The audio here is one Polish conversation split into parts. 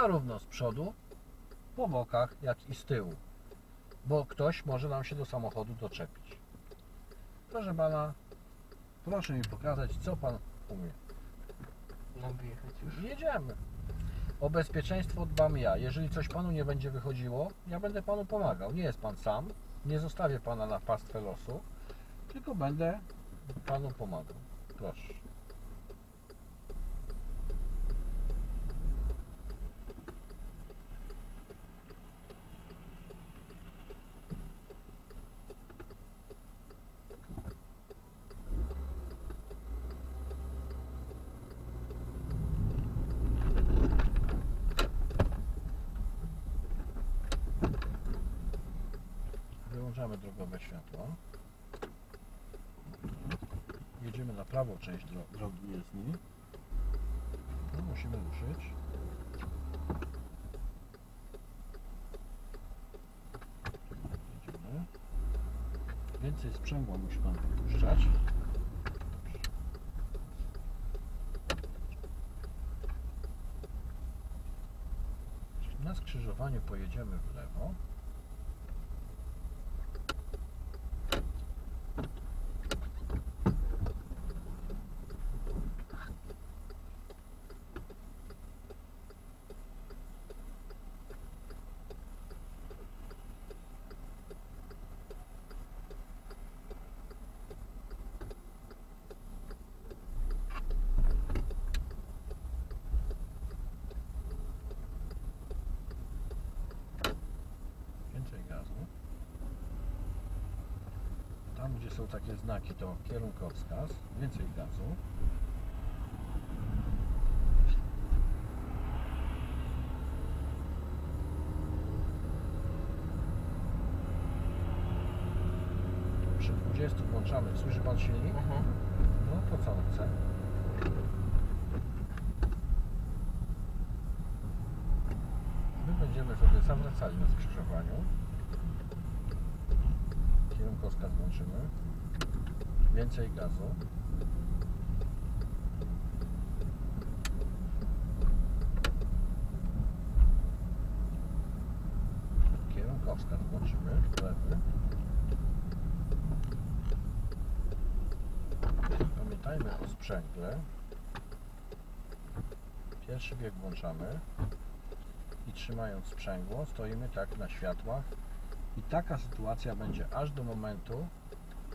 zarówno z przodu, po bokach, jak i z tyłu, bo ktoś może nam się do samochodu doczepić. Proszę pana, proszę mi pokazać, co pan umie. Mam wyjechać już. Jedziemy. O bezpieczeństwo dbam ja. Jeżeli coś panu nie będzie wychodziło, ja będę panu pomagał. Nie jest pan sam, nie zostawię pana na pastwę losu, tylko będę panu pomagał. Proszę. Wyłączamy drogowe światło. Jedziemy na prawą część dro drogi jezdni. No, musimy ruszyć. Więcej sprzęgła musi Pan wypuszczać. Na skrzyżowaniu pojedziemy w lewo. Więcej gazu. Tam, gdzie są takie znaki, to kierunkowskaz. Więcej gazu. Przy 20 włączamy. Słyszy Pan silnik? Mhm. No to co on chce? My będziemy sobie zawracali na skrzyżowaniu. Kierunkowskaz włączymy. Więcej gazu. Kierunkowskaz włączymy. Lewy. Pamiętajmy o sprzęgle. Pierwszy bieg włączamy i trzymając sprzęgło stoimy tak na światłach i taka sytuacja będzie aż do momentu,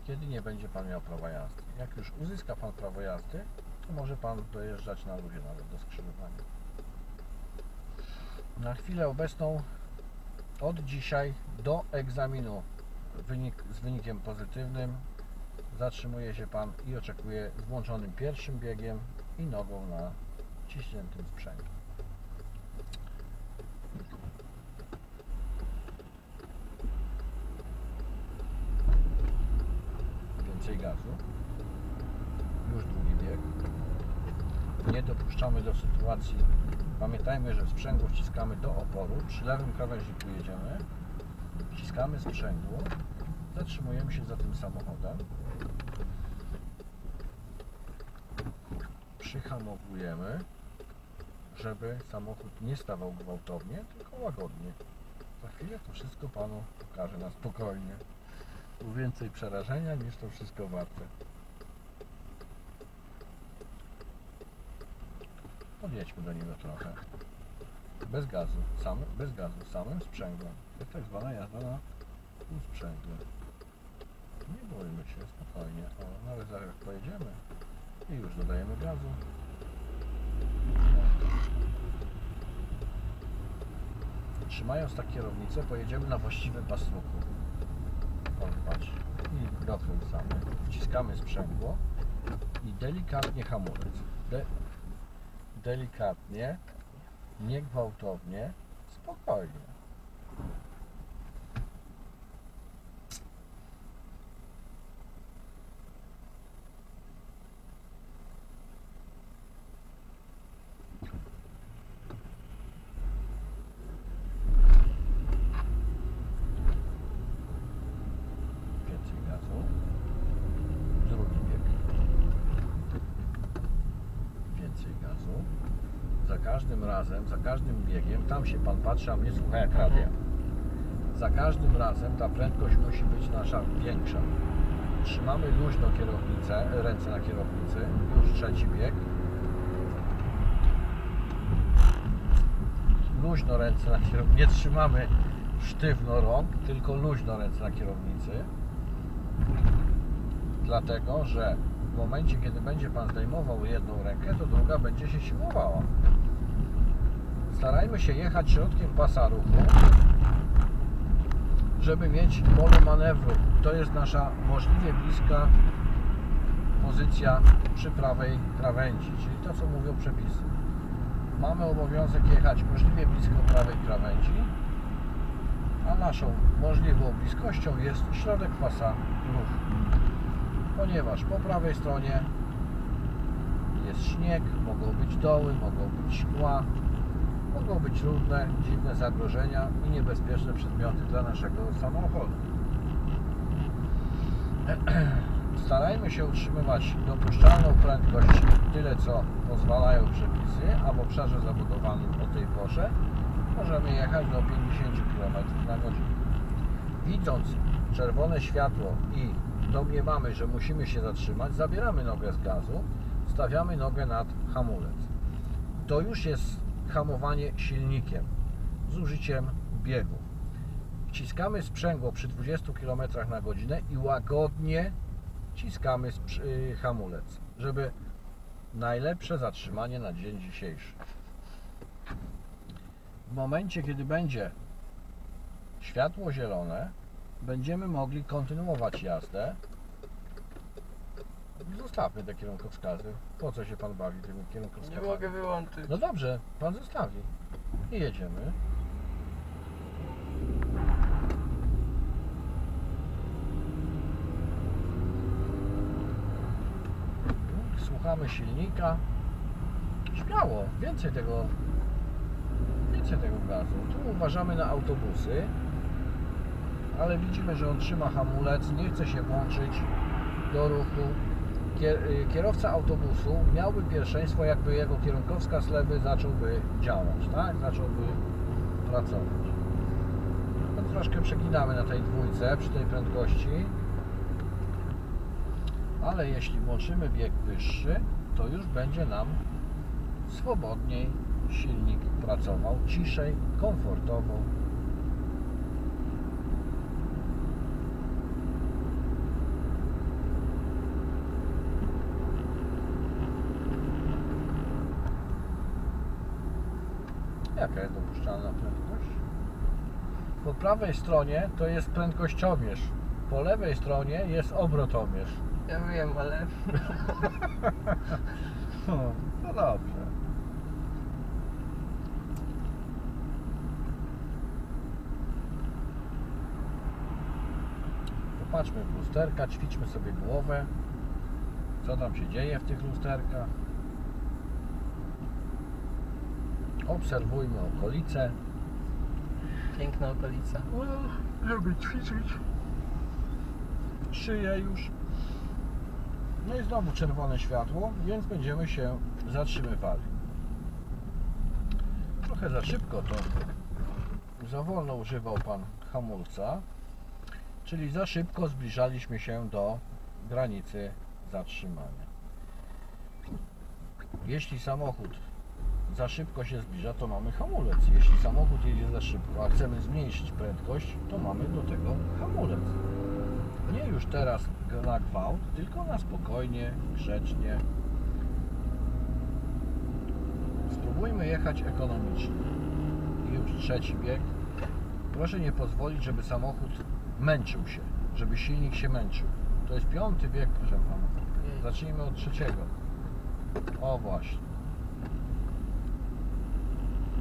kiedy nie będzie Pan miał prawa jazdy. Jak już uzyska Pan prawo jazdy, to może Pan dojeżdżać na luzie nawet do skrzyżowania. Na chwilę obecną od dzisiaj do egzaminu wynik, z wynikiem pozytywnym zatrzymuje się Pan i oczekuje włączonym pierwszym biegiem i nogą na ciśniętym sprzęgle. Więcej gazu. Już długi bieg. Nie dopuszczamy do sytuacji. Pamiętajmy, że sprzęgło wciskamy do oporu. Przy lewym krawężniku jedziemy. Wciskamy sprzęgło. Zatrzymujemy się za tym samochodem. Przyhamowujemy, żeby samochód nie stawał gwałtownie, tylko łagodnie. Za chwilę to wszystko Panu pokażę na spokojnie. Tu więcej przerażenia niż to wszystko warte. Podjedźmy do niego trochę. Bez gazu, sam, bez gazu, samym sprzęgłem. To jest tak zwana jazda na półsprzęgle. Nie bójmy się, spokojnie. O, nawet zaraz pojedziemy i już dodajemy gazu. Trzymając tak kierownicę, pojedziemy na właściwym pas ruchu. O, patrz. I dokręcamy. Wciskamy sprzęgło i delikatnie hamulec. De delikatnie, niegwałtownie, spokojnie. Więcej gazu. Drugi bieg. Więcej gazu. Za każdym każdym razem, za każdym biegiem, tam się pan patrzy, a mnie słucha jak radia. Za każdym razem ta prędkość musi być nasza większa. Trzymamy luźno kierownicę, ręce na kierownicy, już trzeci bieg. Luźno ręce na kierownicy, nie trzymamy sztywno rąk, tylko luźno ręce na kierownicy. Dlatego, że w momencie, kiedy będzie Pan zdejmował jedną rękę, to druga będzie się siłowała. Starajmy się jechać środkiem pasa ruchu, żeby mieć pole manewru. To jest nasza możliwie bliska pozycja przy prawej krawędzi, czyli to, co mówią przepisy. Mamy obowiązek jechać możliwie blisko prawej krawędzi, a naszą możliwą bliskością jest środek pasa ruchu ponieważ po prawej stronie jest śnieg, mogą być doły, mogą być szkła, mogą być różne dziwne zagrożenia i niebezpieczne przedmioty dla naszego samochodu. Starajmy się utrzymywać dopuszczalną prędkość tyle, co pozwalają przepisy, a w obszarze zabudowanym o tej porze możemy jechać do 50 km na godzinę. Widząc czerwone światło i domniemamy, że musimy się zatrzymać, zabieramy nogę z gazu, stawiamy nogę nad hamulec. To już jest hamowanie silnikiem z użyciem biegu. Wciskamy sprzęgło przy 20 km na godzinę i łagodnie wciskamy y, hamulec, żeby najlepsze zatrzymanie na dzień dzisiejszy. W momencie, kiedy będzie światło zielone, będziemy mogli kontynuować jazdę. Zostawmy te kierunkowskazy. Po co się pan bawi tymi Nie kierunkowskazami? mogę wyłączyć. No dobrze, pan zostawi. I jedziemy. Słuchamy silnika. Śmiało, więcej tego więcej tego gazu. Tu uważamy na autobusy, ale widzimy, że on trzyma hamulec, nie chce się włączyć do ruchu. Y, Kierowca autobusu miałby pierwszeństwo, jakby jego kierunkowskaz lewy zacząłby działać, tak? Zacząłby pracować. No, troszkę przeginamy na tej dwójce przy tej prędkości, ale jeśli włączymy bieg wyższy, to już będzie nam swobodniej silnik pracował, ciszej, komfortowo. Jaka jest dopuszczalna prędkość? Po prawej stronie to jest prędkościomierz, po lewej stronie jest obrotomierz. Ja wiem, ale No, no dobrze. Popatrzmy w lusterka, ćwiczmy sobie głowę. Co tam się dzieje w tych lusterkach? Obserwujmy okolice. Piękna okolica. żeby ćwiczyć szyję już. No i znowu czerwone światło, więc będziemy się zatrzymywali. Trochę za szybko to za wolno używał Pan hamulca, czyli za szybko zbliżaliśmy się do granicy zatrzymania. Jeśli samochód za szybko się zbliża, to mamy hamulec. Jeśli samochód jedzie za szybko, a chcemy zmniejszyć prędkość, to mamy do tego hamulec. Nie już teraz na gwałt, tylko na spokojnie, grzecznie. Spróbujmy jechać ekonomicznie. I już trzeci bieg. Proszę nie pozwolić, żeby samochód męczył się, żeby silnik się męczył. To jest piąty bieg, proszę pana. Zacznijmy od trzeciego. O właśnie.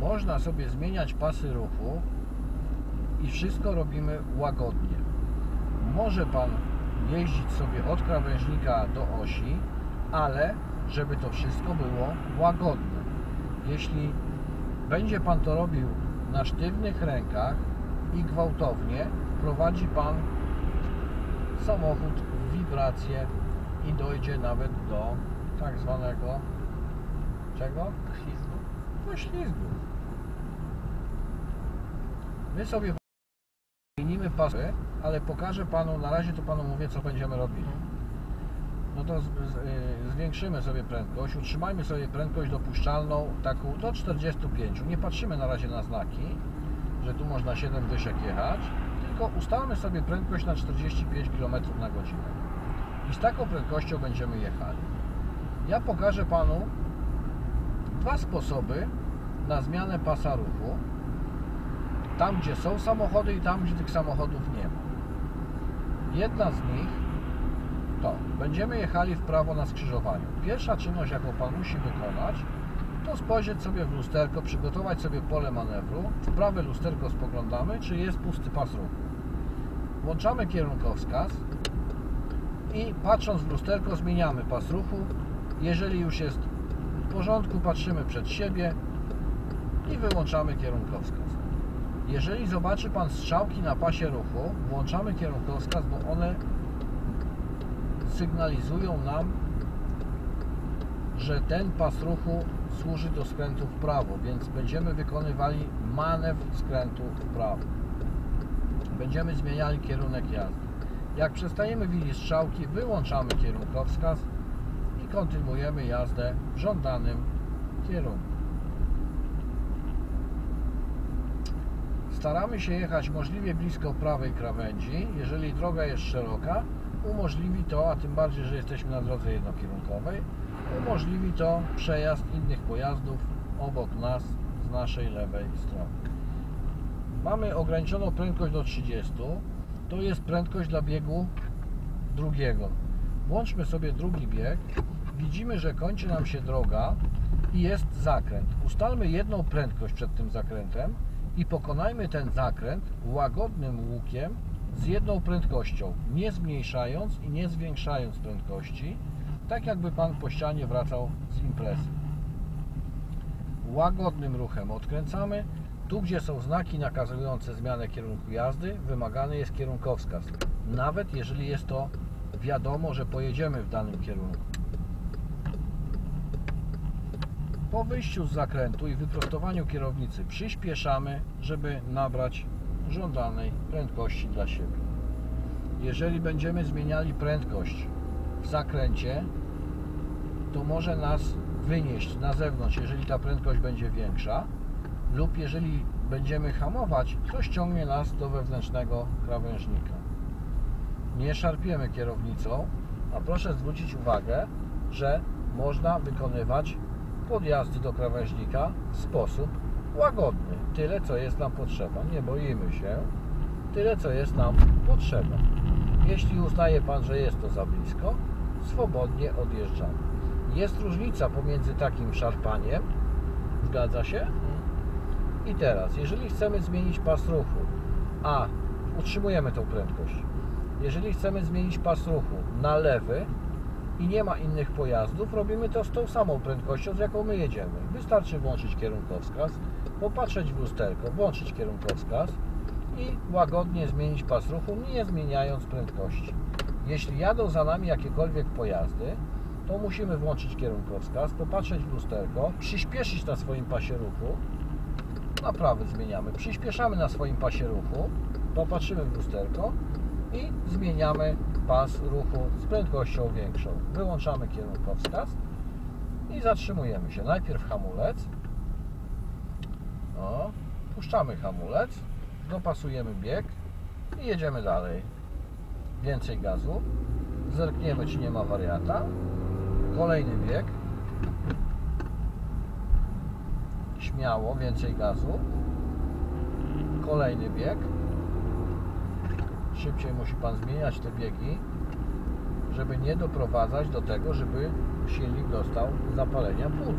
Można sobie zmieniać pasy ruchu i wszystko robimy łagodnie. Może Pan jeździć sobie od krawężnika do osi, ale żeby to wszystko było łagodne. Jeśli będzie Pan to robił na sztywnych rękach i gwałtownie, prowadzi Pan samochód w wibrację i dojdzie nawet do tak zwanego czego? Ślizgu. Poślizgu. My sobie zmienimy pasy, ale pokażę Panu, na razie to Panu mówię, co będziemy robili. No to z, z, y, zwiększymy sobie prędkość, utrzymajmy sobie prędkość dopuszczalną taką do 45. Nie patrzymy na razie na znaki, że tu można 7 dyszek jechać, tylko ustalmy sobie prędkość na 45 km na godzinę. I z taką prędkością będziemy jechali. Ja pokażę Panu dwa sposoby na zmianę pasa ruchu. Tam, gdzie są samochody i tam, gdzie tych samochodów nie ma. Jedna z nich to będziemy jechali w prawo na skrzyżowaniu. Pierwsza czynność, jaką Pan musi wykonać, to spojrzeć sobie w lusterko, przygotować sobie pole manewru. W prawe lusterko spoglądamy, czy jest pusty pas ruchu. Włączamy kierunkowskaz i patrząc w lusterko zmieniamy pas ruchu. Jeżeli już jest w porządku, patrzymy przed siebie i wyłączamy kierunkowskaz. Jeżeli zobaczy Pan strzałki na pasie ruchu, włączamy kierunkowskaz, bo one sygnalizują nam, że ten pas ruchu służy do skrętu w prawo, więc będziemy wykonywali manewr skrętu w prawo. Będziemy zmieniali kierunek jazdy. Jak przestajemy widzieć strzałki, wyłączamy kierunkowskaz i kontynuujemy jazdę w żądanym kierunku. Staramy się jechać możliwie blisko prawej krawędzi. Jeżeli droga jest szeroka, umożliwi to, a tym bardziej, że jesteśmy na drodze jednokierunkowej, umożliwi to przejazd innych pojazdów obok nas z naszej lewej strony. Mamy ograniczoną prędkość do 30. To jest prędkość dla biegu drugiego. Włączmy sobie drugi bieg. Widzimy, że kończy nam się droga i jest zakręt. Ustalmy jedną prędkość przed tym zakrętem i pokonajmy ten zakręt łagodnym łukiem z jedną prędkością, nie zmniejszając i nie zwiększając prędkości, tak jakby Pan po ścianie wracał z imprezy. Łagodnym ruchem odkręcamy. Tu, gdzie są znaki nakazujące zmianę kierunku jazdy, wymagany jest kierunkowskaz. Nawet jeżeli jest to wiadomo, że pojedziemy w danym kierunku. Po wyjściu z zakrętu i wyprostowaniu kierownicy przyspieszamy, żeby nabrać żądanej prędkości dla siebie. Jeżeli będziemy zmieniali prędkość w zakręcie, to może nas wynieść na zewnątrz, jeżeli ta prędkość będzie większa, lub jeżeli będziemy hamować, to ściągnie nas do wewnętrznego krawężnika. Nie szarpiemy kierownicą, a proszę zwrócić uwagę, że można wykonywać podjazdy do krawężnika w sposób łagodny. Tyle, co jest nam potrzeba. Nie boimy się. Tyle, co jest nam potrzeba. Jeśli uznaje Pan, że jest to za blisko, swobodnie odjeżdżamy. Jest różnica pomiędzy takim szarpaniem, zgadza się? I teraz, jeżeli chcemy zmienić pas ruchu, a utrzymujemy tą prędkość, jeżeli chcemy zmienić pas ruchu na lewy i nie ma innych pojazdów, robimy to z tą samą prędkością, z jaką my jedziemy. Wystarczy włączyć kierunkowskaz, popatrzeć w lusterko, włączyć kierunkowskaz i łagodnie zmienić pas ruchu, nie zmieniając prędkości. Jeśli jadą za nami jakiekolwiek pojazdy, to musimy włączyć kierunkowskaz, popatrzeć w lusterko, przyspieszyć na swoim pasie ruchu, na prawy zmieniamy, przyspieszamy na swoim pasie ruchu, popatrzymy w lusterko i zmieniamy pas ruchu z prędkością większą. Wyłączamy kierunkowskaz i zatrzymujemy się. Najpierw hamulec. O, puszczamy hamulec, dopasujemy bieg i jedziemy dalej. Więcej gazu. Zerkniemy, czy nie ma wariata. Kolejny bieg. Śmiało, więcej gazu. Kolejny bieg. Szybciej musi Pan zmieniać te biegi, żeby nie doprowadzać do tego, żeby silnik dostał zapalenia płuc.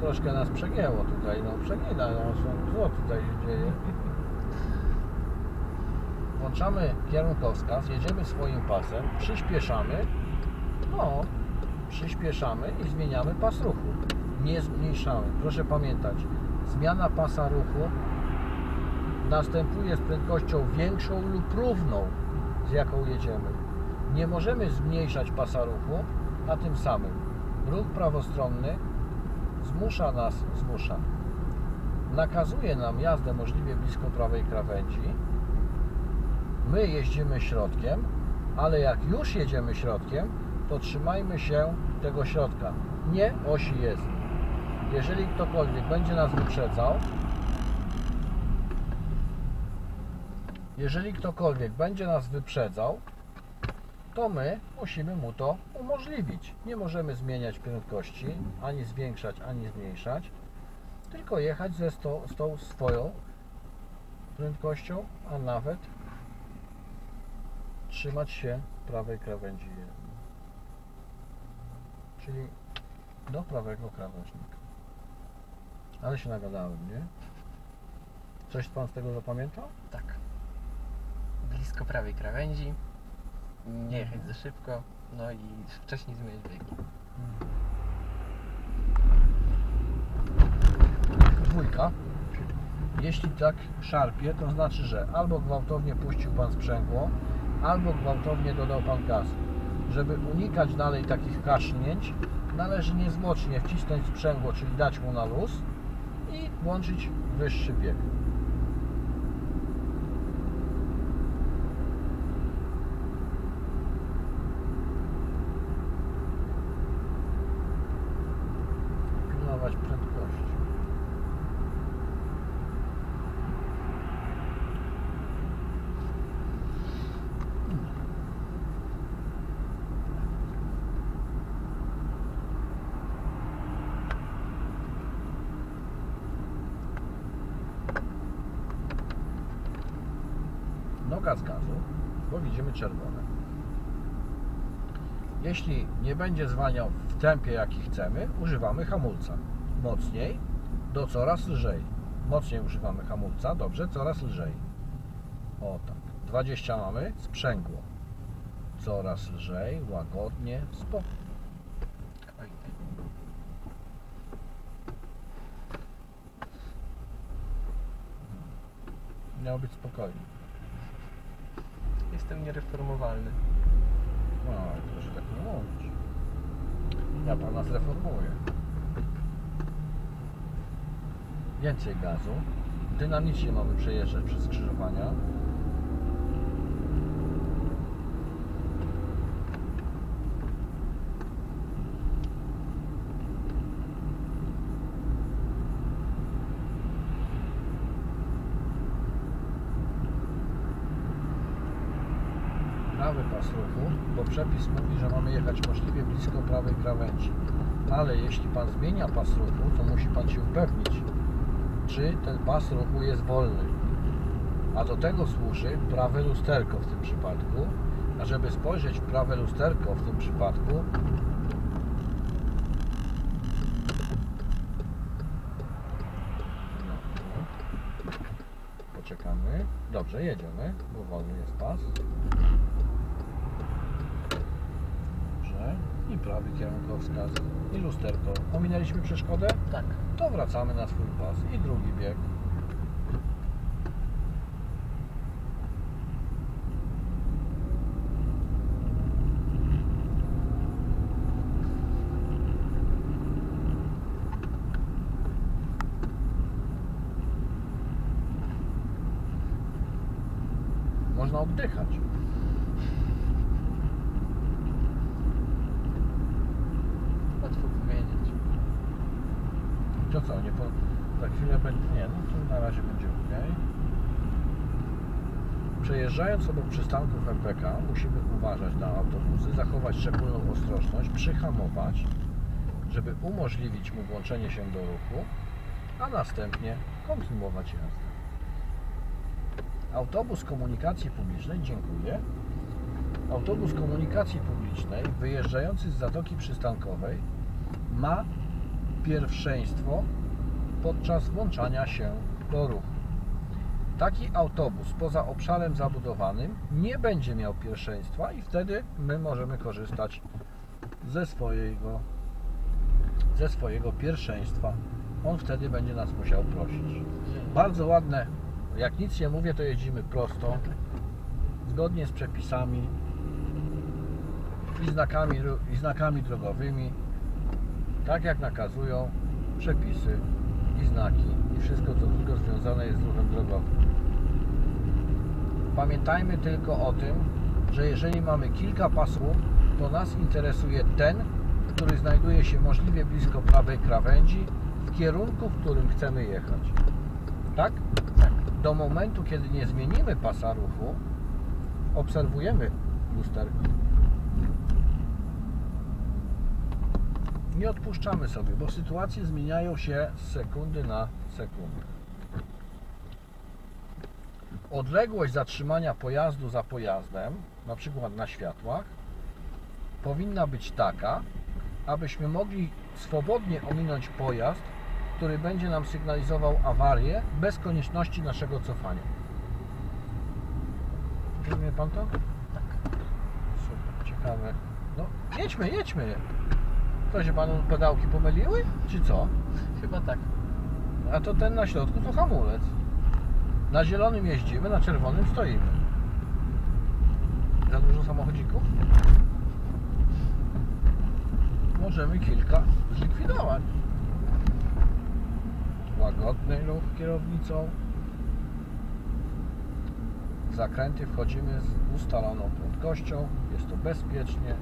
Troszkę nas przegięło tutaj, no przegina, no co tutaj się dzieje? Włączamy kierunkowskaz, jedziemy swoim pasem, przyspieszamy, no, przyspieszamy i zmieniamy pas ruchu. Nie zmniejszamy. Proszę pamiętać, zmiana pasa ruchu następuje z prędkością większą lub równą z jaką jedziemy. Nie możemy zmniejszać pasa ruchu, a tym samym ruch prawostronny zmusza nas, zmusza, nakazuje nam jazdę możliwie blisko prawej krawędzi. My jeździmy środkiem, ale jak już jedziemy środkiem, to trzymajmy się tego środka, nie osi jezdni. Jeżeli ktokolwiek będzie nas wyprzedzał, jeżeli ktokolwiek będzie nas wyprzedzał, to my musimy mu to umożliwić. Nie możemy zmieniać prędkości, ani zwiększać, ani zmniejszać, tylko jechać ze sto, z tą swoją prędkością, a nawet trzymać się prawej krawędzi. Czyli do prawego krawężnika. Ale się nagadałem, nie? Coś Pan z tego zapamiętał? Tak. Blisko prawej krawędzi. Nie jechać za szybko. No i wcześniej zmieniać biegi. Dwójka. Jeśli tak szarpie, to znaczy, że albo gwałtownie puścił Pan sprzęgło, albo gwałtownie dodał Pan gaz. Żeby unikać dalej takich kasznięć, należy niezwłocznie wcisnąć sprzęgło, czyli dać mu na luz i włączyć wyższy bieg. Pilnować prędkości. noga z gazu, bo widzimy czerwone. Jeśli nie będzie zwalniał w tempie, jaki chcemy, używamy hamulca. Mocniej, do coraz lżej. Mocniej używamy hamulca, dobrze, coraz lżej. O tak. 20 mamy, sprzęgło. Coraz lżej, łagodnie, spokojnie. Oj, Miało być spokojnie. Jestem niereformowalny. No, ale proszę tak nie mówić. Ja pana zreformuję. Więcej gazu. Dynamicznie mamy przejeżdżać przez skrzyżowania. prawy pas ruchu, bo przepis mówi, że mamy jechać możliwie blisko prawej krawędzi. Ale jeśli Pan zmienia pas ruchu, to musi Pan się upewnić, czy ten pas ruchu jest wolny. A do tego służy prawe lusterko w tym przypadku. A żeby spojrzeć w prawe lusterko w tym przypadku. Dobrze, jedziemy, bo wolny jest pas. Dobrze. I prawy kierunkowskaz, i lusterko. Ominęliśmy przeszkodę? Tak. To wracamy na swój pas. I drugi bieg. Można oddychać. Łatwo powiedzieć. To co, nie po... za chwilę będzie... Nie, no to na razie będzie ok. Przejeżdżając obok przystanków MPK musimy uważać na autobusy, zachować szczególną ostrożność, przyhamować, żeby umożliwić mu włączenie się do ruchu, a następnie kontynuować jazdę. Autobus komunikacji publicznej, dziękuję. Autobus komunikacji publicznej wyjeżdżający z zatoki przystankowej ma pierwszeństwo podczas włączania się do ruchu. Taki autobus poza obszarem zabudowanym nie będzie miał pierwszeństwa i wtedy my możemy korzystać ze swojego, ze swojego pierwszeństwa. On wtedy będzie nas musiał prosić. Bardzo ładne. Jak nic nie mówię, to jeździmy prosto, zgodnie z przepisami i znakami, i znakami drogowymi, tak jak nakazują przepisy i znaki i wszystko, co tylko związane jest z ruchem drogowym. Pamiętajmy tylko o tym, że jeżeli mamy kilka pasów, to nas interesuje ten, który znajduje się możliwie blisko prawej krawędzi w kierunku, w którym chcemy jechać. Tak? Tak. Do momentu, kiedy nie zmienimy pasa ruchu, obserwujemy lusterko. Nie odpuszczamy sobie, bo sytuacje zmieniają się z sekundy na sekundę. Odległość zatrzymania pojazdu za pojazdem, na przykład na światłach, powinna być taka, abyśmy mogli swobodnie ominąć pojazd, który będzie nam sygnalizował awarię bez konieczności naszego cofania. Rozumie Pan to? Tak. Super, ciekawe. No, jedźmy, jedźmy. Co się Panu pedałki pomyliły, czy co? Chyba tak. A to ten na środku to hamulec. Na zielonym jeździmy, na czerwonym stoimy. Za dużo samochodzików? Możemy kilka zlikwidować. Łagodny ruch kierownicą. W zakręty wchodzimy z ustaloną prędkością. Jest to bezpiecznie.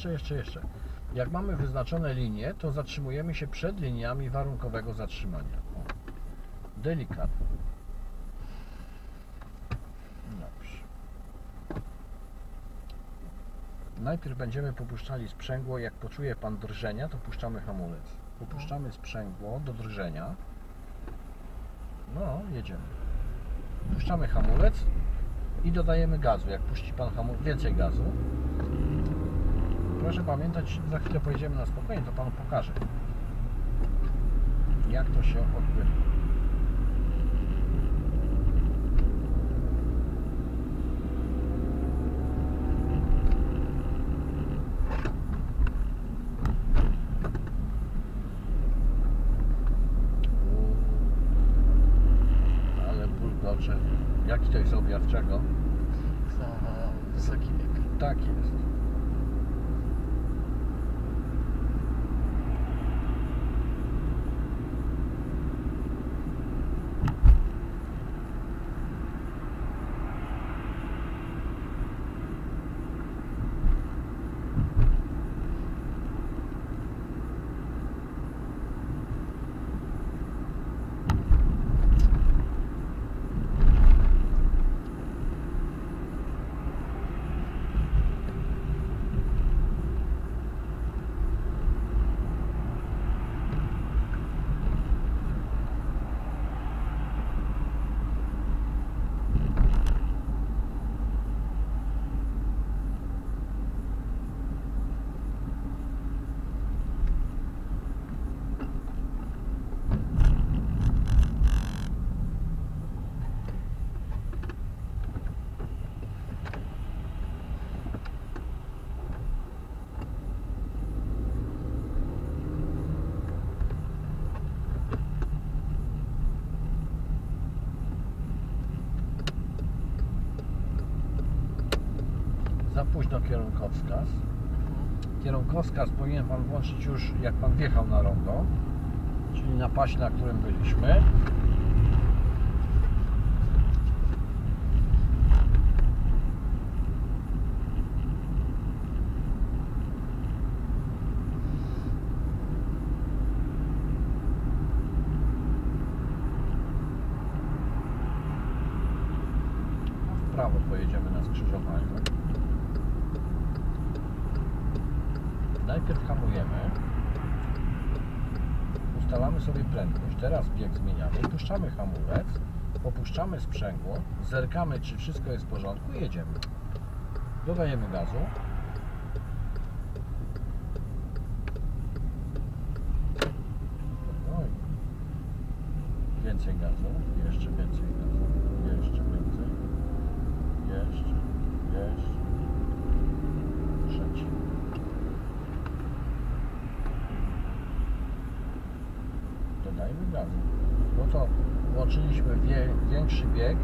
Jeszcze, jeszcze, jeszcze. Jak mamy wyznaczone linie, to zatrzymujemy się przed liniami warunkowego zatrzymania. Delikatnie. Dobrze. Najpierw będziemy popuszczali sprzęgło. Jak poczuje Pan drżenia, to puszczamy hamulec. Popuszczamy sprzęgło do drżenia. No, jedziemy. Puszczamy hamulec i dodajemy gazu. Jak puści Pan hamulec, więcej gazu, Proszę pamiętać, za chwilę pojedziemy na spokojnie, to Panu pokażę. Jak to się odbywa. Uuu, Ale bulgocze. Jaki to jest objaw czego? Za wysoki bieg. Tak jest. Późno kierunkowskaz. Kierunkowskaz powinien Pan włączyć już jak Pan wjechał na rondo, czyli na pasie, na którym byliśmy. W prawo pojedziemy na skrzyżowaniu. Najpierw hamujemy. Ustalamy sobie prędkość. Teraz bieg zmieniamy. Puszczamy hamulec. Popuszczamy sprzęgło. Zerkamy, czy wszystko jest w porządku i jedziemy. Dodajemy gazu. Spokojnie. Więcej więcej gazu, jeszcze więcej gazu, jeszcze więcej, jeszcze, jeszcze, trzeci. Dodajmy gazu, bo to włączyliśmy wie, większy bieg,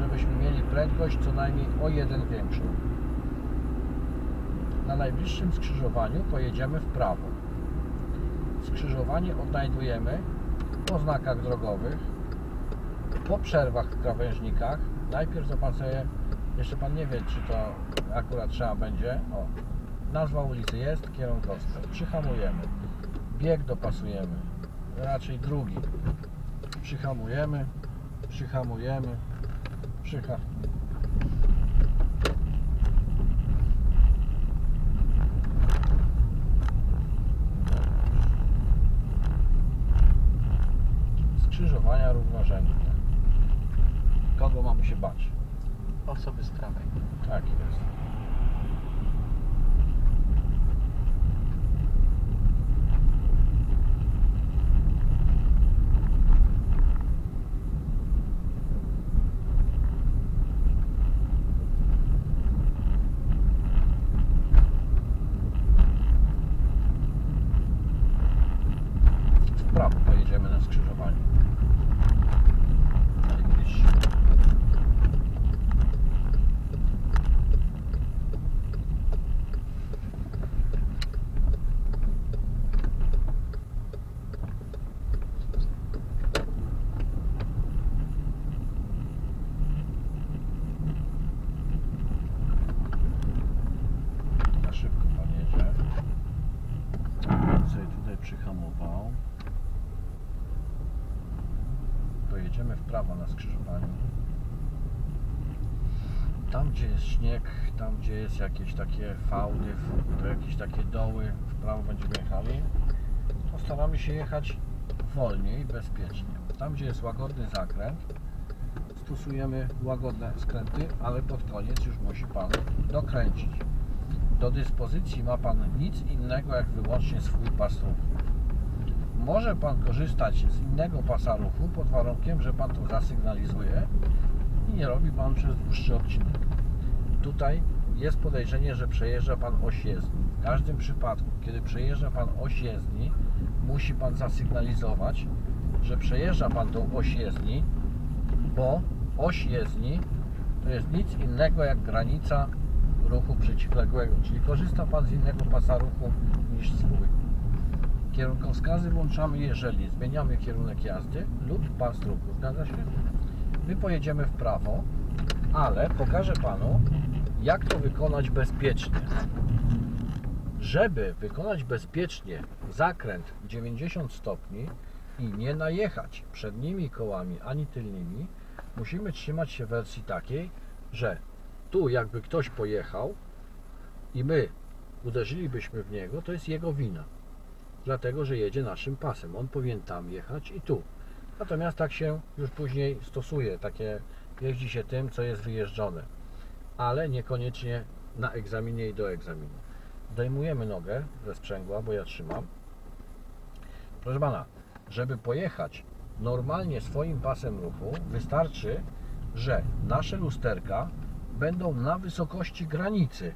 żebyśmy mieli prędkość co najmniej o jeden większą. Na najbliższym skrzyżowaniu pojedziemy w prawo. Skrzyżowanie odnajdujemy po znakach drogowych, po przerwach w krawężnikach. Najpierw zobaczę jeszcze Pan nie wie, czy to akurat trzeba będzie. O, nazwa ulicy jest, kierunkowska. Przyhamujemy. Bieg dopasujemy. Raczej drugi. Przyhamujemy, przyhamujemy, przyha. Skrzyżowania równorzędne. Kogo mamy się bać? Osoby z prawej. Tak jest. W prawo pojedziemy na skrzyżowanie. Najbliższe. Za szybko pan jedzie. Sobie tutaj przyhamował. Pojedziemy w prawo na skrzyżowaniu. Tam gdzie jest śnieg, jakieś takie fałdy, jakieś takie doły, w prawo będziemy jechali, to staramy się jechać wolniej, bezpiecznie. Tam gdzie jest łagodny zakręt, stosujemy łagodne skręty, ale pod koniec już musi Pan dokręcić. Do dyspozycji ma Pan nic innego jak wyłącznie swój pas ruchu. Może Pan korzystać z innego pasa ruchu pod warunkiem, że Pan to zasygnalizuje i nie robi Pan przez dłuższy odcinek. Tutaj jest podejrzenie, że przejeżdża Pan oś jezdni. W każdym przypadku, kiedy przejeżdża Pan oś jezdni, musi Pan zasygnalizować, że przejeżdża Pan tą oś jezdni, bo oś jezdni to jest nic innego jak granica ruchu przeciwległego, czyli korzysta Pan z innego pasa ruchu niż swój. Kierunkowskazy włączamy, jeżeli zmieniamy kierunek jazdy lub pas ruchu. Zgadza się? My pojedziemy w prawo, ale pokażę Panu, jak to wykonać bezpiecznie. Żeby wykonać bezpiecznie zakręt 90 stopni i nie najechać przednimi kołami ani tylnymi, musimy trzymać się wersji takiej, że tu jakby ktoś pojechał i my uderzylibyśmy w niego, to jest jego wina. Dlatego, że jedzie naszym pasem. On powinien tam jechać i tu. Natomiast tak się już później stosuje. Takie jeździ się tym, co jest wyjeżdżone. Ale niekoniecznie na egzaminie i do egzaminu. Zdejmujemy nogę ze sprzęgła, bo ja trzymam. Proszę pana, żeby pojechać normalnie swoim pasem ruchu, wystarczy, że nasze lusterka będą na wysokości granicy,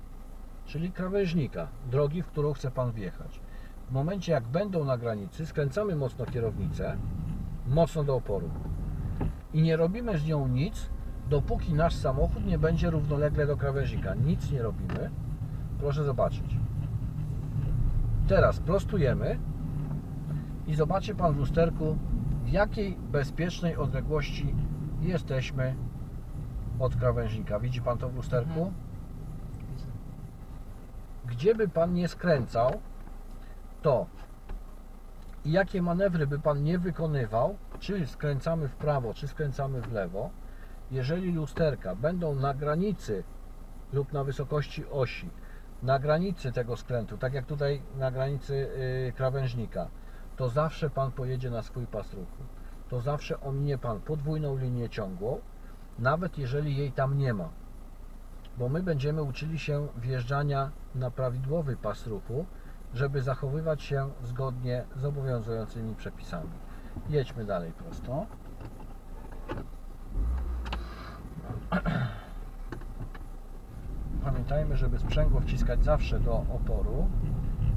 czyli krawężnika drogi, w którą chce Pan wjechać. W momencie jak będą na granicy, skręcamy mocno kierownicę, mocno do oporu i nie robimy z nią nic, dopóki nasz samochód nie będzie równolegle do krawężnika. Nic nie robimy. Proszę zobaczyć. Teraz prostujemy i zobaczy Pan w lusterku, w jakiej bezpiecznej odległości jesteśmy od krawężnika. Widzi Pan to w lusterku? Mhm. Gdzie by Pan nie skręcał, to i jakie manewry by Pan nie wykonywał, czy skręcamy w prawo, czy skręcamy w lewo, jeżeli lusterka będą na granicy lub na wysokości osi, na granicy tego skrętu, tak jak tutaj na granicy yy, krawężnika, to zawsze Pan pojedzie na swój pas ruchu. To zawsze ominie Pan podwójną linię ciągłą, nawet jeżeli jej tam nie ma. Bo my będziemy uczyli się wjeżdżania na prawidłowy pas ruchu, żeby zachowywać się zgodnie z obowiązującymi przepisami. Jedźmy dalej prosto. Pamiętajmy, żeby sprzęgło wciskać zawsze do oporu,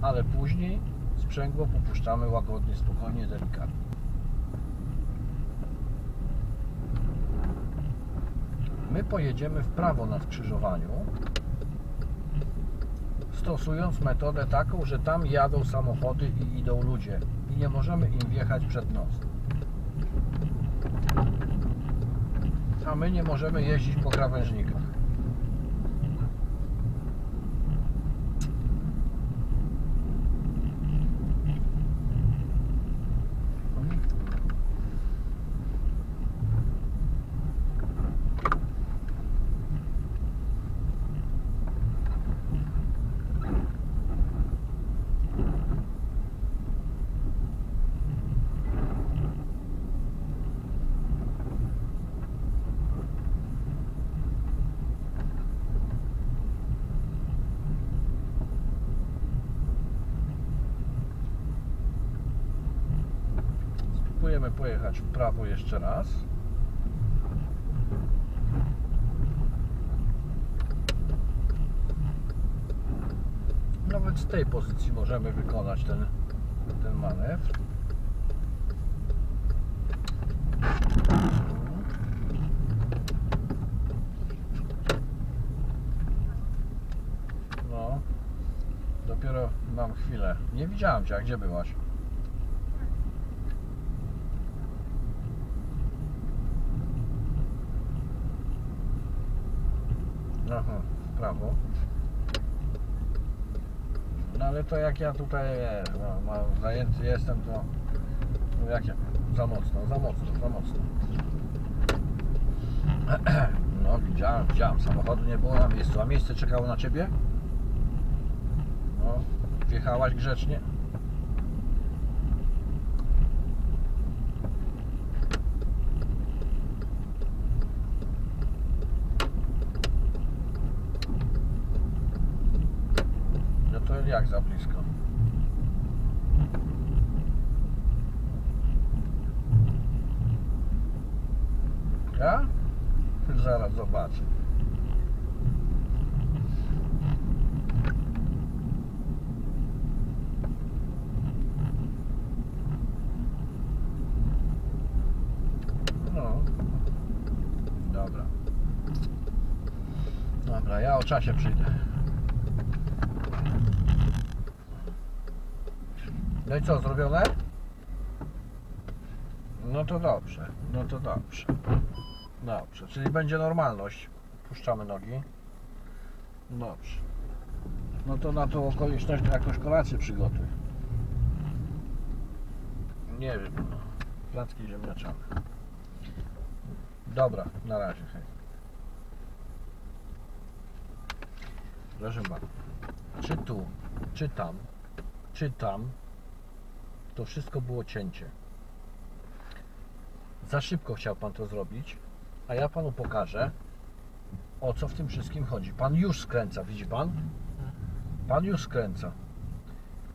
ale później sprzęgło popuszczamy łagodnie, spokojnie, delikatnie. My pojedziemy w prawo na skrzyżowaniu, stosując metodę taką, że tam jadą samochody i idą ludzie i nie możemy im wjechać przed nos. A my nie możemy jeździć po krawężnikach. Spróbujemy pojechać w prawo jeszcze raz. Nawet z tej pozycji możemy wykonać ten, ten manewr. No, dopiero mam chwilę. Nie widziałem Cię, a gdzie byłaś? Aha, w prawo. No ale to jak ja tutaj wiesz, no, mam zajęty jestem, to no jak ja, za mocno, za mocno, za mocno. No widziałem, widziałem, samochodu nie było na miejscu, a miejsce czekało na Ciebie? No, wjechałaś grzecznie? No to jak za blisko? Ja? Zaraz zobaczę. No. Dobra. Dobra, ja o czasie. No i co, zrobione? No to dobrze, no to dobrze. Dobrze, czyli będzie normalność. Puszczamy nogi. Dobrze. No to na tą okoliczność to jakąś kolację przygotuj. Nie wiem. Placki ziemniaczane. Dobra, na razie, hej. Proszę bardzo. Czy tu, czy tam, czy tam, to wszystko było cięcie. Za szybko chciał Pan to zrobić, a ja Panu pokażę, o co w tym wszystkim chodzi. Pan już skręca, widzi Pan? Pan już skręca.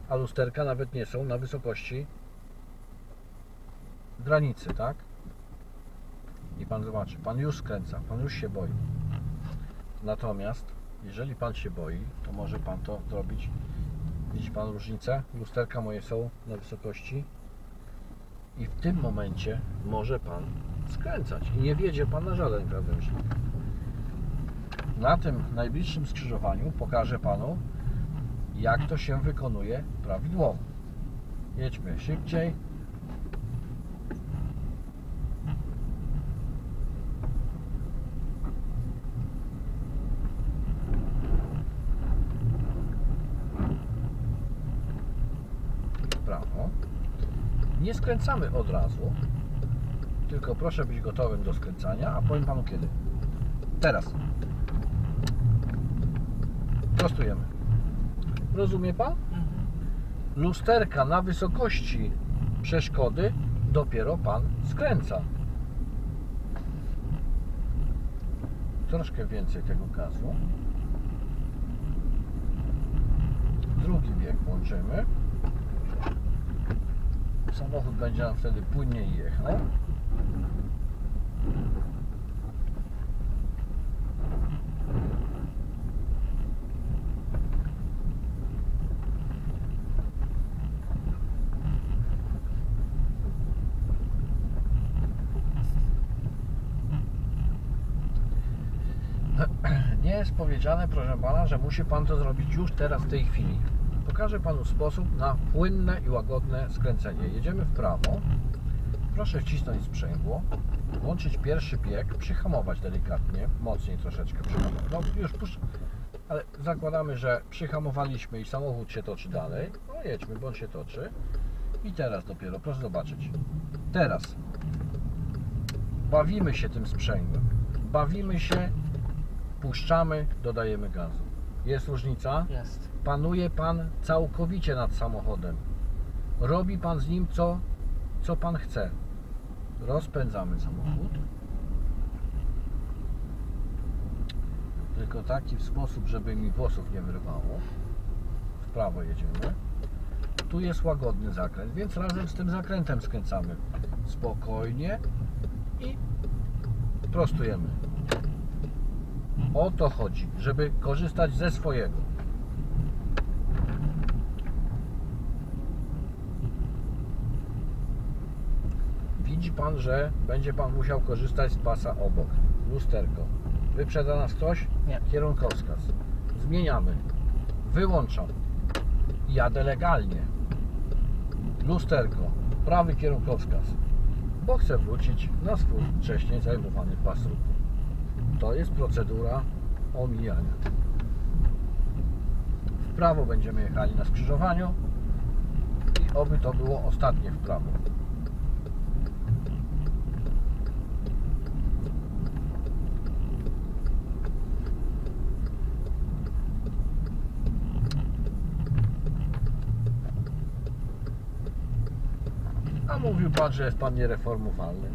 A lusterka nawet nie są na wysokości granicy, tak? I Pan zobaczy, Pan już skręca, Pan już się boi. Natomiast, jeżeli Pan się boi, to może Pan to zrobić Widzi Pan różnicę? Lusterka moje są na wysokości i w tym momencie może Pan skręcać i nie wiedzie Pan na żaden krawężnik. Na tym najbliższym skrzyżowaniu pokażę Panu, jak to się wykonuje prawidłowo. Jedźmy szybciej. w prawo. Nie skręcamy od razu, tylko proszę być gotowym do skręcania, a powiem Panu kiedy. Teraz. Prostujemy. Rozumie Pan? Lusterka na wysokości przeszkody dopiero Pan skręca. Troszkę więcej tego gazu. Drugi bieg włączymy samochód będzie nam wtedy płynniej jechał. jest powiedziane, proszę pana, że musi pan to zrobić już teraz, w tej chwili. Pokażę panu sposób na płynne i łagodne skręcenie. Jedziemy w prawo. Proszę wcisnąć sprzęgło, włączyć pierwszy bieg, przyhamować delikatnie, mocniej troszeczkę przyhamować. No już puszczę. Ale zakładamy, że przyhamowaliśmy i samochód się toczy dalej. No jedźmy, bo on się toczy. I teraz dopiero, proszę zobaczyć. Teraz bawimy się tym sprzęgłem. Bawimy się, puszczamy, dodajemy gazu. Jest różnica? Jest. Panuje Pan całkowicie nad samochodem. Robi Pan z nim co, co Pan chce. Rozpędzamy samochód. Tylko taki w sposób, żeby mi włosów nie wyrwało. W prawo jedziemy. Tu jest łagodny zakręt, więc razem z tym zakrętem skręcamy. Spokojnie i prostujemy. O to chodzi, żeby korzystać ze swojego. Widzi Pan, że będzie Pan musiał korzystać z pasa obok. Lusterko. Wyprzedza nas ktoś? Nie. Kierunkowskaz. Zmieniamy. Wyłączam. Jadę legalnie. Lusterko. Prawy kierunkowskaz. Bo chcę wrócić na swój wcześniej zajmowany pas ruchu. To jest procedura omijania. W prawo będziemy jechali na skrzyżowaniu i oby to było ostatnie w prawo. A mówił pan, że jest pan niereformowalny.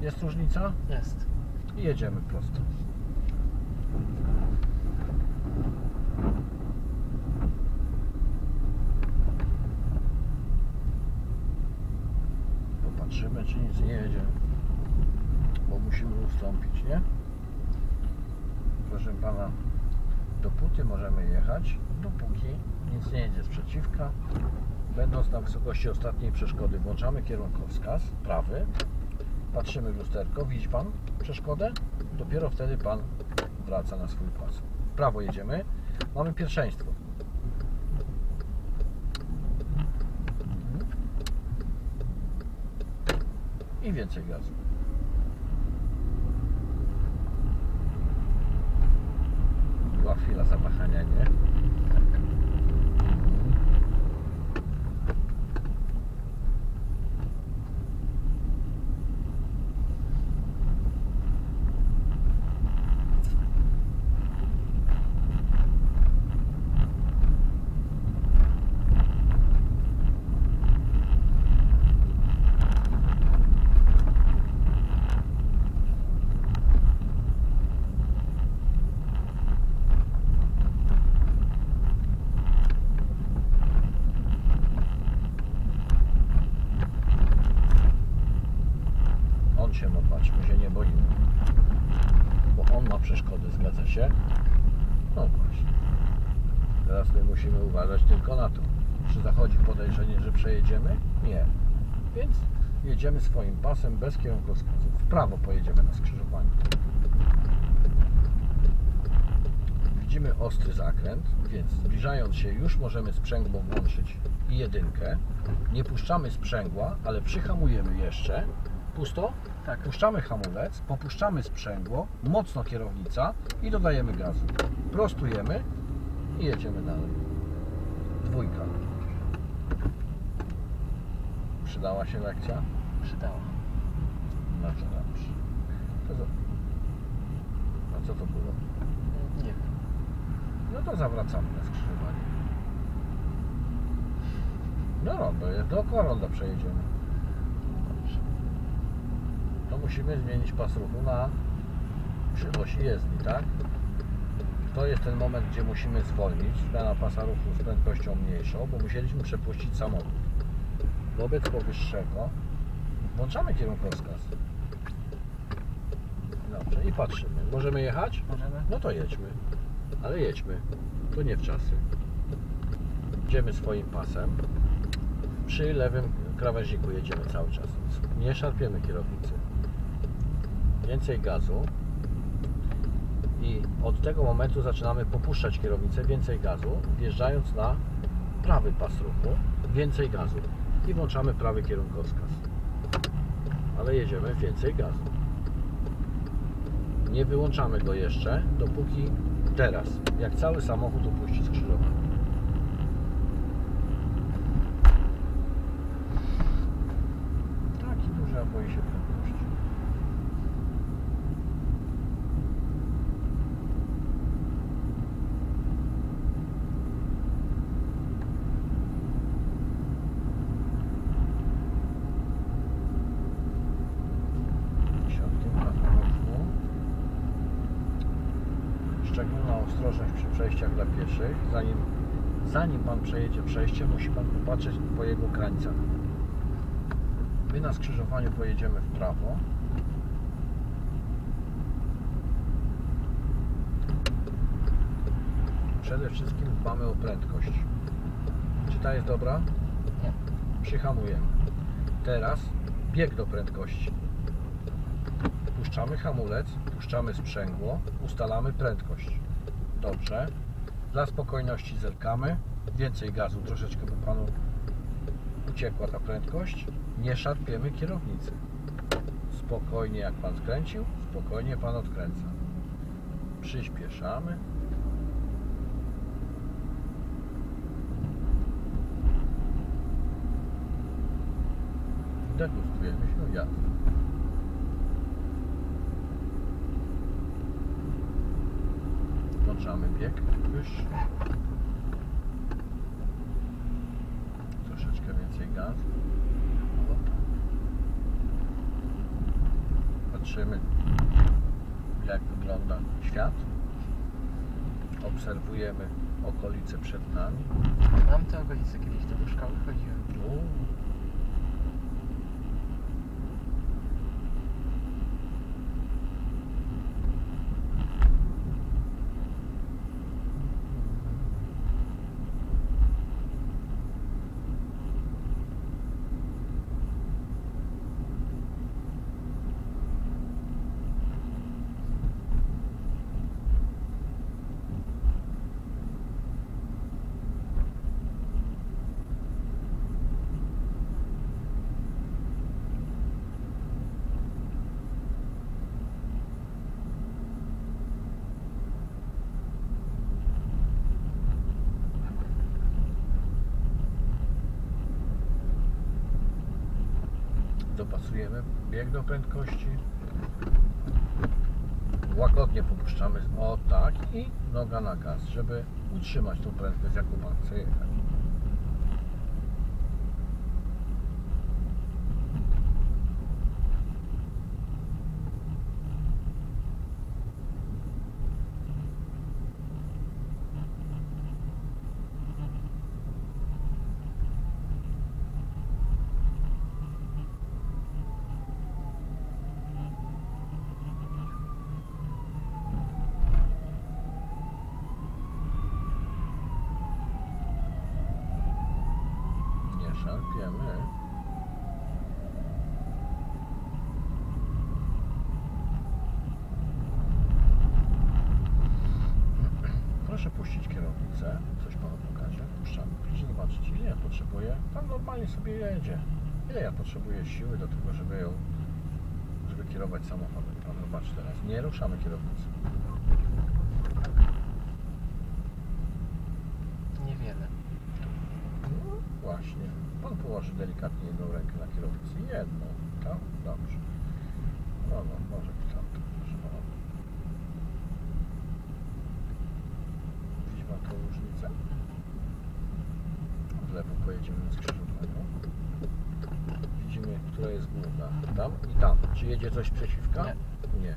Jest różnica? Jest. I jedziemy prosto. Popatrzymy, czy nic nie jedzie. Bo musimy ustąpić, nie? Proszę pana, dopóty możemy jechać, dopóki nic nie jedzie z przeciwka. Będąc na wysokości ostatniej przeszkody, włączamy kierunkowskaz prawy, patrzymy w lusterko, widzi pan przeszkodę? Dopiero wtedy pan wraca na swój pas. W prawo jedziemy, mamy pierwszeństwo. I więcej gazu. Była chwila zawahania, nie? Się bać, my się nie boimy. Bo on ma przeszkody, zgadza się? No właśnie. Teraz my musimy uważać tylko na to. Czy zachodzi podejrzenie, że przejedziemy? Nie. Więc jedziemy swoim pasem bez kierunkowskazu. W prawo pojedziemy na skrzyżowaniu. Widzimy ostry zakręt, więc zbliżając się już możemy sprzęgło włączyć i jedynkę. Nie puszczamy sprzęgła, ale przyhamujemy jeszcze. Pusto? Tak. Puszczamy hamulec, popuszczamy sprzęgło, mocno kierownica i dodajemy gazu. Prostujemy i jedziemy dalej. Dwójka. Przydała się lekcja? Przydała. No to dobrze. To za... A co to było? Nie wiem. No to zawracamy na skrzyżowanie. No rondo jest, dookoła ronda przejedziemy. To musimy zmienić pas ruchu na przy osi jezdni, tak? To jest ten moment, gdzie musimy zwolnić, zmiana pasa ruchu z prędkością mniejszą, bo musieliśmy przepuścić samochód. Wobec powyższego włączamy kierunkowskaz. Dobrze, i patrzymy. Możemy jechać? Możemy? No to jedźmy. Ale jedźmy. To nie w czasy. Idziemy swoim pasem. Przy lewym, krawężniku jedziemy cały czas. Nie szarpiemy kierownicy. Więcej gazu. I od tego momentu zaczynamy popuszczać kierownicę, więcej gazu, wjeżdżając na prawy pas ruchu, więcej gazu i włączamy prawy kierunkowskaz. Ale jedziemy więcej gazu. Nie wyłączamy go jeszcze, dopóki teraz, jak cały samochód opuści skrzyżowanie. Taki duży, a boi się prędkości. Środkiem ruchu. Szczególna ostrożność przy przejściach dla pieszych. Zanim, zanim Pan przejedzie przejście, musi Pan popatrzeć po jego krańcach. My na skrzyżowaniu pojedziemy w prawo. Przede wszystkim dbamy o prędkość. Czy ta jest dobra? Nie. Przyhamujemy. Teraz bieg do prędkości. Puszczamy hamulec, puszczamy sprzęgło, ustalamy prędkość. Dobrze. Dla spokojności zerkamy. Więcej gazu, troszeczkę by Panu uciekła ta prędkość. Nie szarpiemy kierownicy. Spokojnie jak Pan skręcił, spokojnie Pan odkręca. Przyspieszamy. Degustujemy się jazdy. Włączamy bieg. Troszeczkę więcej gazu. Patrzymy jak wygląda świat. Obserwujemy okolice przed nami. Mam te okolice kiedyś, do szkoły chodziłem. Dopasujemy bieg do prędkości. Łagodnie popuszczamy. O tak. I noga na gaz, żeby utrzymać tą prędkość, jaką Pan chce jechać. Nie szarpiemy. Proszę puścić kierownicę. Coś panu pokaże. Puszczamy. Proszę zobaczyć, ile ja potrzebuję. Pan normalnie sobie jedzie. Ile ja potrzebuję siły do tego, żeby ją, żeby kierować samochodem. Pan zobacz teraz. Nie ruszamy kierownicy. Niewiele. No właśnie. Pan położy delikatnie jedną rękę na kierownicy. Jedną. Tak? Dobrze. No, no, może być tam. Widzi pan tą różnicę? W lewo pojedziemy na skrzyżowaniu. Widzimy, która jest główna. Tam i tam. Czy jedzie coś przeciwka? Nie. Nie.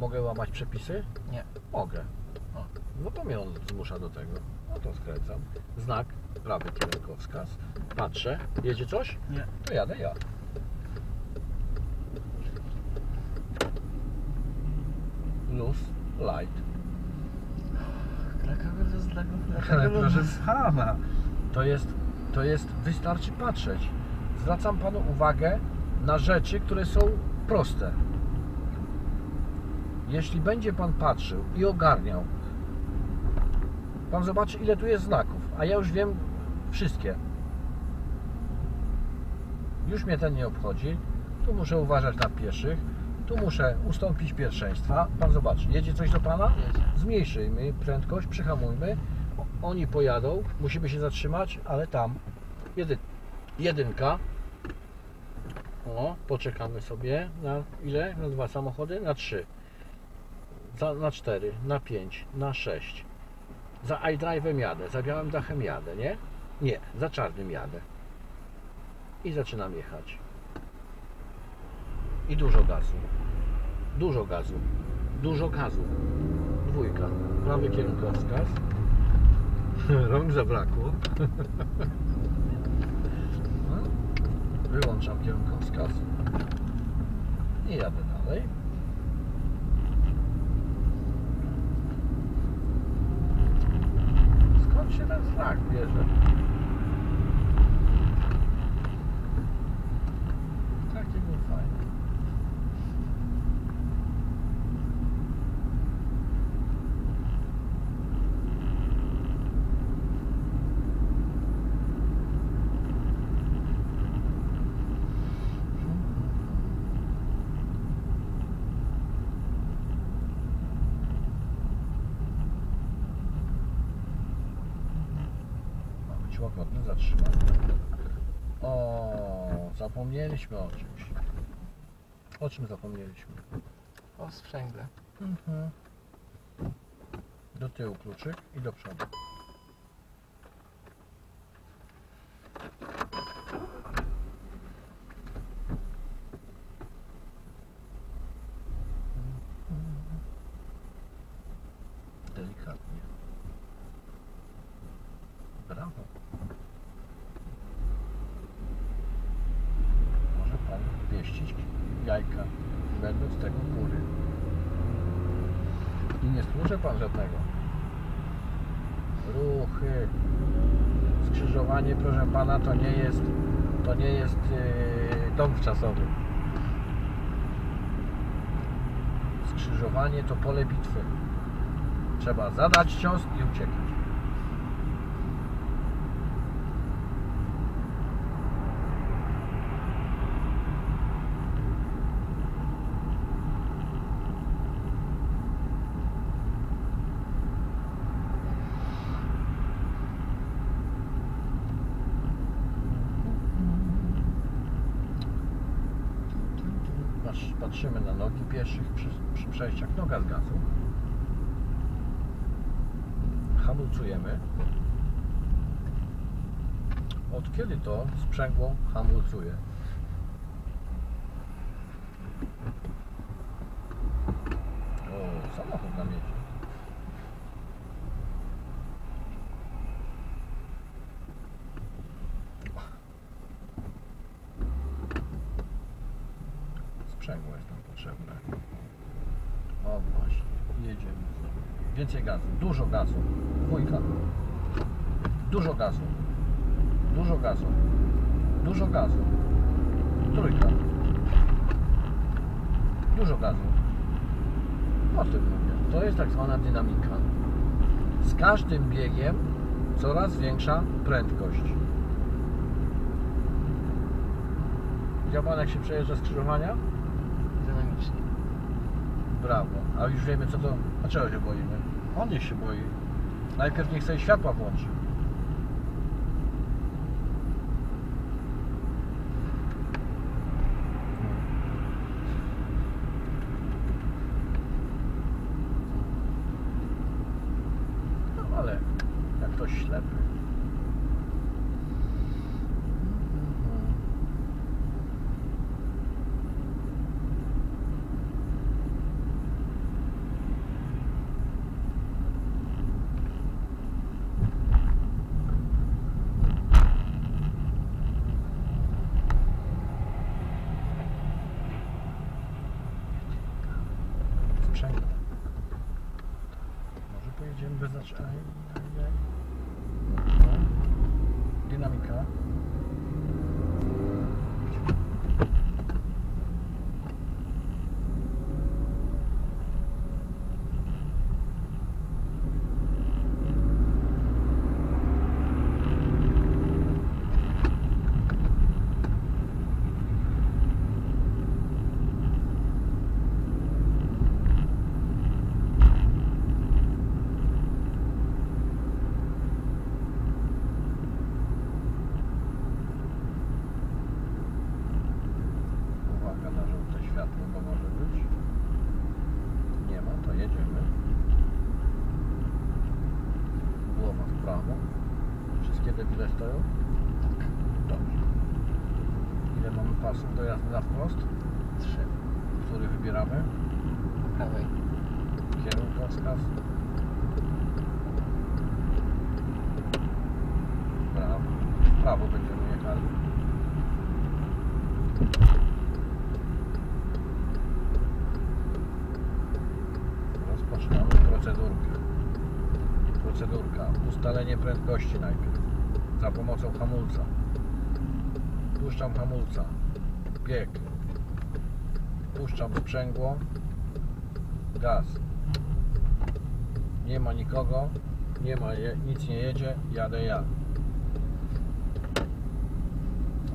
Mogę łamać przepisy? Nie. Mogę. O. No to mnie on zmusza do tego. No to skręcam. Znak, prawy kierunkowskaz. Patrzę. Jedzie coś? Nie. To jadę ja. Luz, light. Dla kogo to jest dla Ale proszę kogo? pana. To jest, to jest, wystarczy patrzeć. zwracam panu uwagę na rzeczy, które są proste. Jeśli będzie pan patrzył i ogarniał, pan zobaczy, ile tu jest znaków, a ja już wiem wszystkie. Już mnie ten nie obchodzi. Tu muszę uważać na pieszych. Tu muszę ustąpić pierwszeństwa. Pan zobaczy, jedzie coś do pana? Zmniejszyjmy prędkość, przyhamujmy. Oni pojadą, musimy się zatrzymać, ale tam jedy, jedynka. O, poczekamy sobie na ile? Na dwa samochody? Na trzy. Za, na cztery, na pięć, na sześć. Za iDrive'em jadę, za białym dachem jadę, nie? Nie, za czarnym jadę. I zaczynam jechać. I dużo gazu. Dużo gazu. Dużo gazu. Dwójka. Prawy kierunkowskaz. Rąk zabrakło. No. Wyłączam kierunkowskaz. I jadę dalej. Skąd się ten znak bierze? Taki był fajny. Ma być. O, zapomnieliśmy o czymś. O czym zapomnieliśmy? O sprzęgle. Mhm. Do tyłu kluczyk i do przodu. Delikatnie. Brawo. Może pan pieścić jajka, będąc tego góry. I nie stłucze pan żadnego. Ruchy. Skrzyżowanie, proszę pana, to nie jest to nie jest yy, dom wczasowy. Skrzyżowanie to pole bitwy. Trzeba zadać cios i uciekać. Patrz- Patrzymy na nogi pieszych przy, przy przejściach. Noga z gazu. Hamulcujemy. Od kiedy to sprzęgło hamulcuje? O, samochód jedzie. Sprzęgło jest nam potrzebne. O właśnie, jedziemy. Więcej gazu, dużo gazu. Dwójka. Dużo gazu. Dużo gazu. Dużo gazu. Trójka. Dużo gazu. O tym mówię. To jest tak zwana dynamika. Z każdym biegiem coraz większa prędkość. Widział pan jak się przejeżdża skrzyżowania? Dynamicznie. Brawo. A już wiemy co to. A czego się boimy? On niech się boi. Najpierw niech sobie światła włączy. Pomocą hamulca. Puszczam hamulca. Bieg. Puszczam sprzęgło. Gaz. Nie ma nikogo, nie ma, je, nic nie jedzie, jadę ja.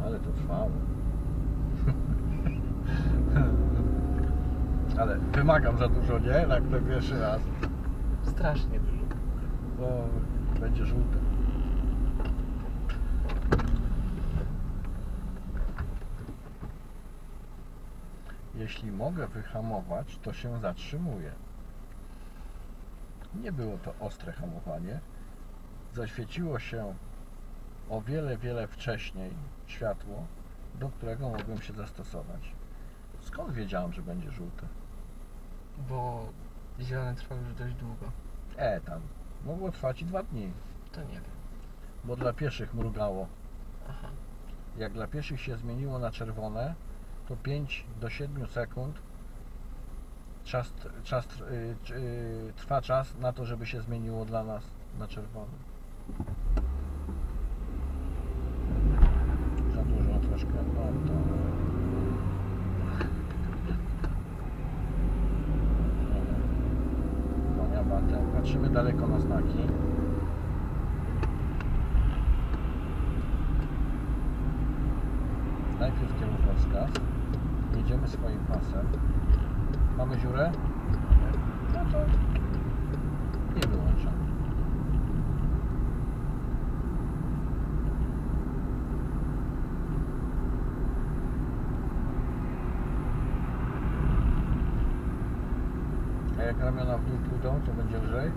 Ale to trwało. Ale wymagam za dużo, nie? Jak to pierwszy raz, Strasznie dużo. bo będzie żółte. Jeśli mogę wyhamować, to się zatrzymuję. Nie było to ostre hamowanie. Zaświeciło się o wiele, wiele wcześniej światło, do którego mogłem się zastosować. Skąd wiedziałem, że będzie żółte? Bo zielony trwał już dość długo. E, tam. Mogło trwać i dwa dni, To nie wiem. bo dla pieszych mrugało. Aha. Jak dla pieszych się zmieniło na czerwone, to 5 do 7 sekund czas, czas, y, y, trwa czas na to, żeby się zmieniło dla nas na czerwone. Za dużo troszkę. O, to... Konia batę. Patrzymy daleko na znaki. Najpierw kierunkowskaz. Jedziemy swoim pasem. Mamy dziurę? No to nie wyłączam. A jak ramiona w dół pójdą, to będzie lżej?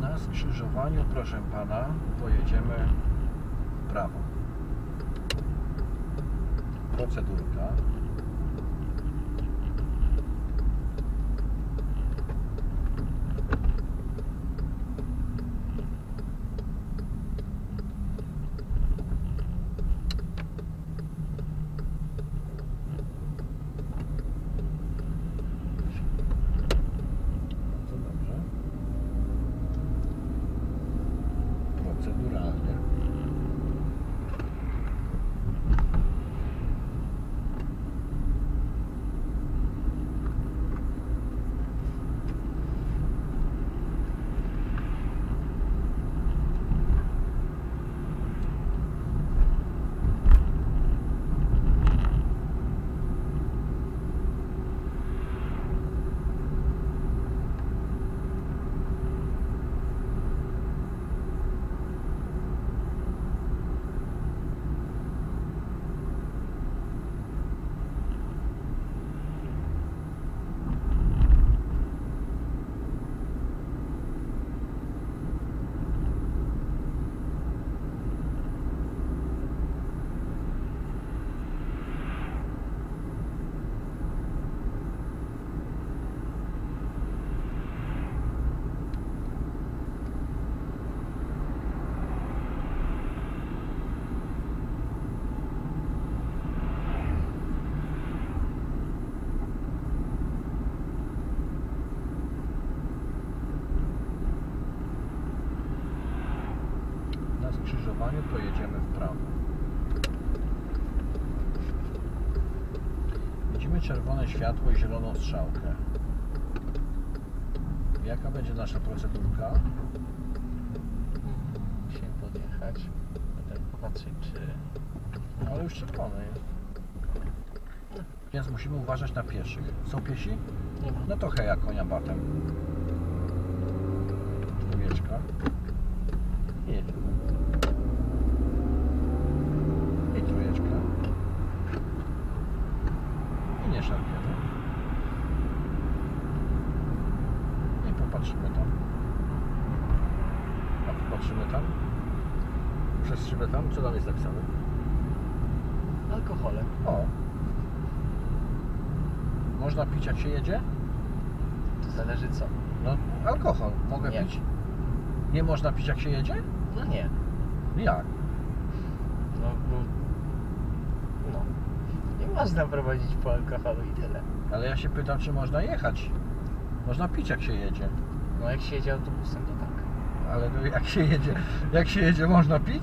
Na skrzyżowaniu, proszę pana, pojedziemy w prawo. Procedurka. Bardzo dobrze. Proceduralnie. Na skrzyżowaniu pojedziemy w prawo. Widzimy czerwone światło i zieloną strzałkę. Jaka będzie nasza procedurka? Musimy podjechać. Będę popatrzeć, czy... Ale już czerwone jest. Więc musimy uważać na pieszych. Są piesi? Nie ma. No to heja konia batem. Człowieczka. Jedziemy. popatrzymy tam. A popatrzymy tam. Przez szybę tam, co tam jest napisane? Alkohole. O. Można pić jak się jedzie? To zależy co. No, alkohol. Mogę Nie. pić? Nie można pić jak się jedzie? No nie. Jak? No, bo... No. Nie można prowadzić po alkoholu i tyle. Ale ja się pytam, czy można jechać. Można pić jak się jedzie. No jak się jedzie autobusem, to tak. Ale no, jak się jedzie, jak się jedzie, można pić?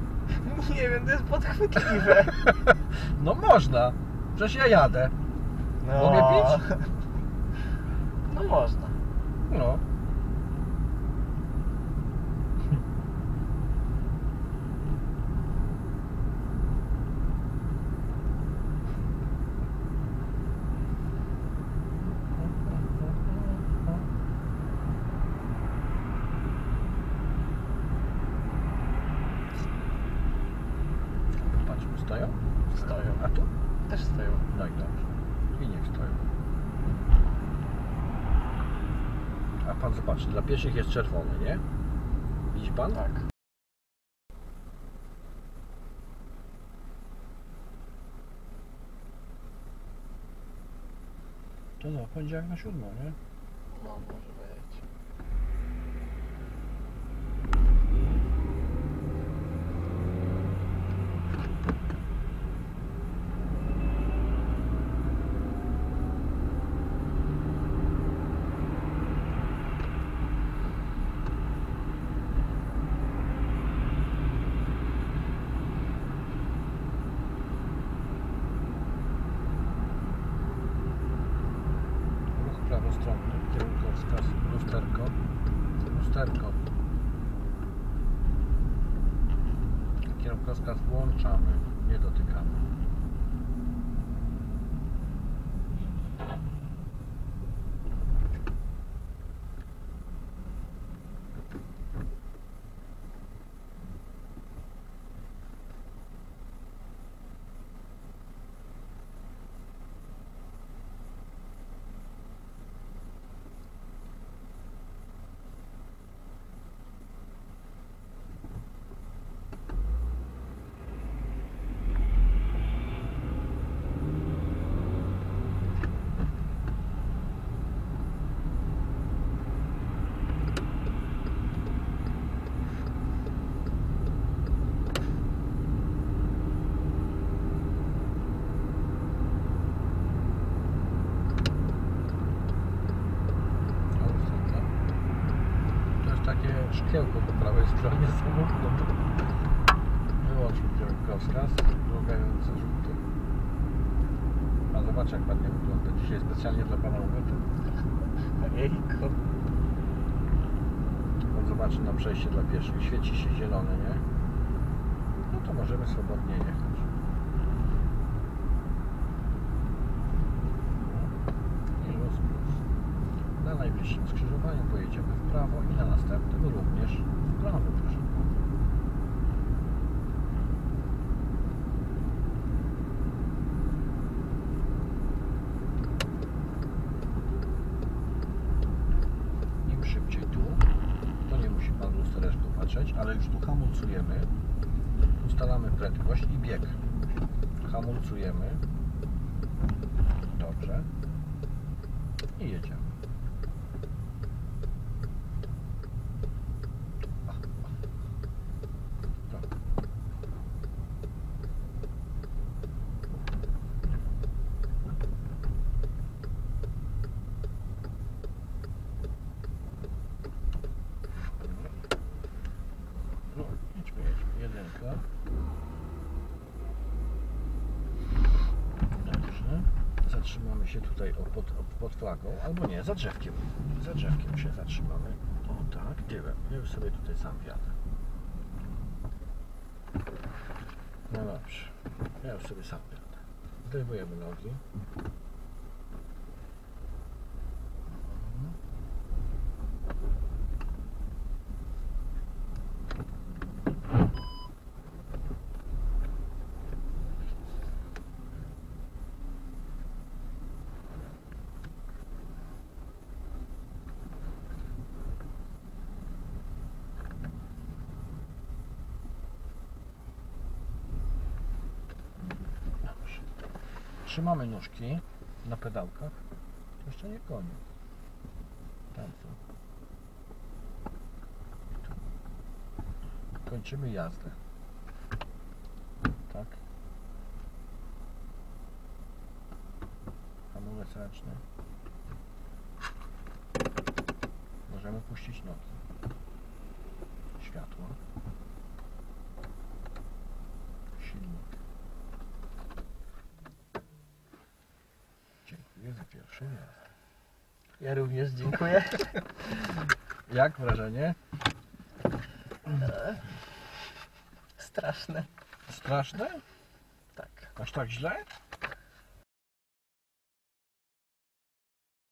Nie wiem, to jest podchwytliwe. No można. Przecież ja jadę. No. Mogę pić? No można. No. Patrzmy, stoją? Stoją. A tu? Też stoją. No i dobrze. I niech stoją. A pan pieszych jest czerwony, nie? Widzi pan? Tak. To no, jak na siódmą, nie? No, może być. Ruch prawostronny, kierunkowskaz, lusterko, lusterko. Kierunkowskaz włączamy, nie dotykamy. Się tutaj pod, pod flagą, albo nie, za drzewkiem. Za drzewkiem się zatrzymamy. O tak, tyłem. Ja już sobie tutaj sam wjadę. No dobrze. Ja już sobie sam wjadę. Zdejmujemy nogi. Mhm. Trzymamy nóżki na pedałkach. To jeszcze nie koniec. Tam są. Tu. Kończymy jazdę. Tak. Hamulec ręczny. Możemy puścić nogi. Światło. Silnik. Ja również dziękuję. Jak wrażenie? Straszne. Straszne? Tak. Aż tak źle?